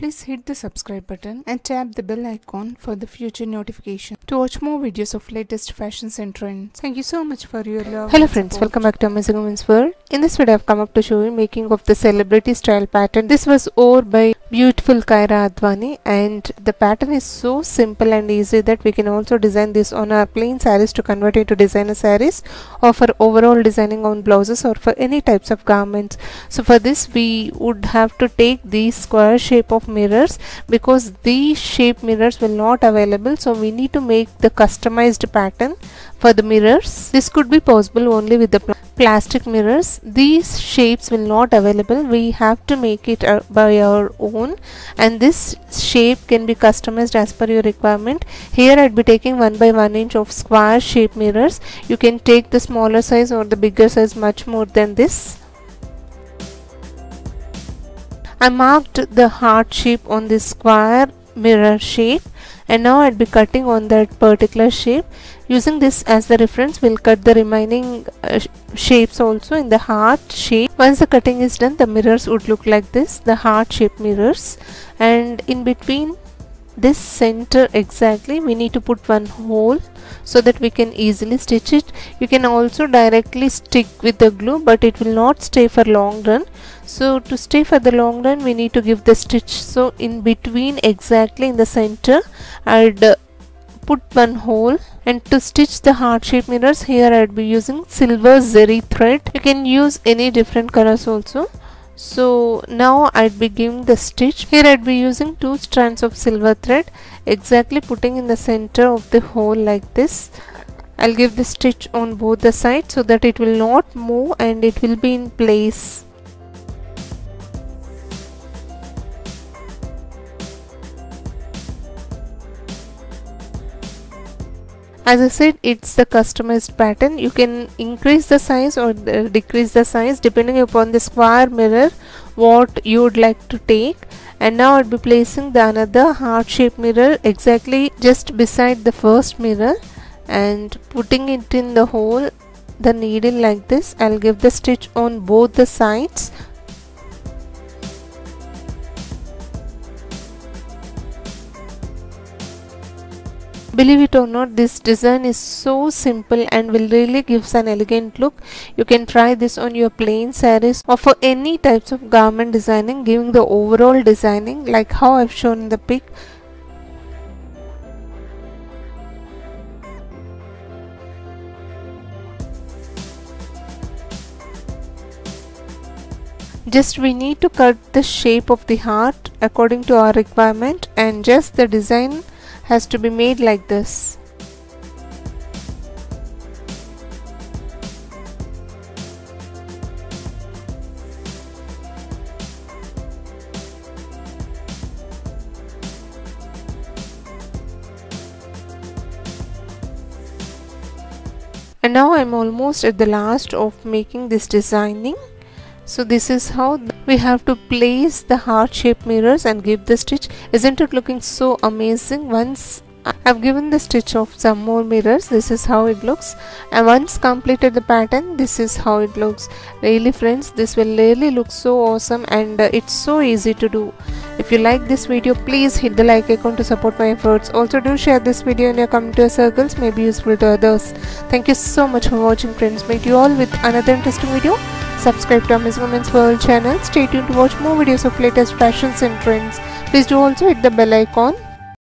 Please hit the subscribe button and tap the bell icon for the future notification to watch more videos of latest fashions and trends. Thank you so much for your love. Hello friends, support. welcome back to Amazing Women's World. In this video I've come up to show you making of the celebrity style pattern. This was wore by beautiful Kiara Advani and the pattern is so simple and easy that we can also design this on our plain sarees to convert into designer sarees or for overall designing on blouses or for any types of garments. So for this we would have to take the square shape of mirrors because these shape mirrors will not available. So we need to make the customized pattern for the mirrors. This could be possible only with the pl- plastic mirrors. These shapes will not available. We have to make it uh, by our own. And this shape can be customized as per your requirement. Here i'd be taking 1 by 1 inch of square shape mirrors. You can take the smaller size or the bigger size much more than this I marked the heart shape on this square mirror shape and now I'd be cutting on that particular shape. Using this as the reference we'll cut the remaining uh, sh- shapes also in the heart shape. Once the cutting is done the mirrors would look like this the heart shape mirrors. And in between this center exactly we need to put one hole so that we can easily stitch it. You can also directly stick with the glue but it will not stay for long run so to stay for the long run we need to give the stitch. So in between exactly in the center I'd uh, put one hole. And to stitch the heart shape mirrors here I'd be using silver zari thread. You can use any different colors also. So now I'd be giving the stitch. Here I'd be using two strands of silver thread. Exactly putting in the center of the hole like this. I'll give the stitch on both the sides so that it will not move and it will be in place as I said it's the customized pattern. You can increase the size or the decrease the size depending upon the square mirror what you would like to take. And now I'll be placing the another heart shaped mirror exactly just beside the first mirror and putting it in the hole the needle like this. I'll give the stitch on both the sides believe it or not this design is so simple and will really gives an elegant look. You can try this on your plain sarees or for any types of garment designing giving the overall designing like how I've shown in the pic. Just we need to cut the shape of the heart according to our requirement and just the design has to be made like this. And now I'm almost at the last of making this designing so this is how we have to place the heart shaped mirrors and give the stitch. Isn't it looking so amazing? Once I've given the stitch of some more mirrors. This is how it looks. And once completed the pattern this is how it looks. Really friends this will really look so awesome and uh, it's so easy to do. If you like this video please hit the like icon to support my efforts. Also do share this video in your community circles. May be useful to others. Thank you so much for watching friends. Meet you all with another interesting video. Subscribe to Amazing Women's World channel. Stay tuned to watch more videos of latest fashions and trends. Please do also hit the bell icon